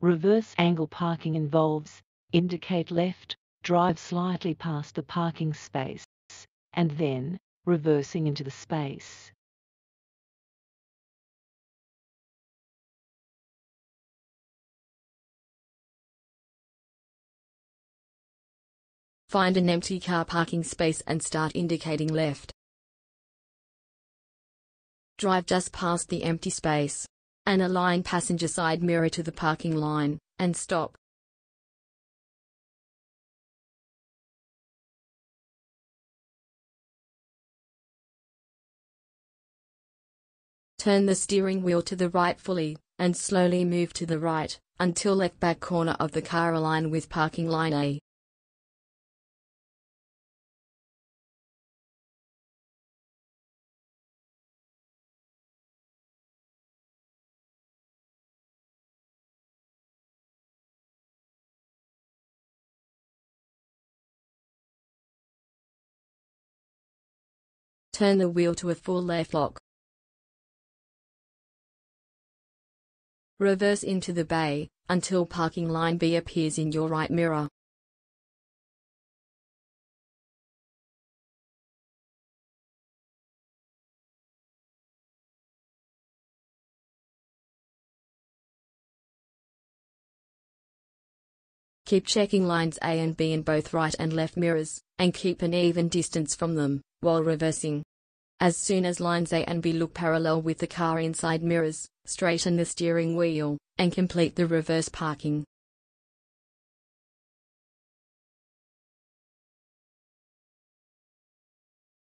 Reverse angle parking involves indicate left, drive slightly past the parking space, and then reversing into the space. Find an empty car parking space and start indicating left. Drive just past the empty space and align passenger side mirror to the parking line, and stop. Turn the steering wheel to the right fully, and slowly move to the right, until left back corner of the car align with parking line A. Turn the wheel to a full left lock. Reverse into the bay, until parking line B appears in your right mirror. Keep checking lines A and B in both right and left mirrors, and keep an even distance from them, while reversing. As soon as lines A and B look parallel with the car inside mirrors, straighten the steering wheel, and complete the reverse parking.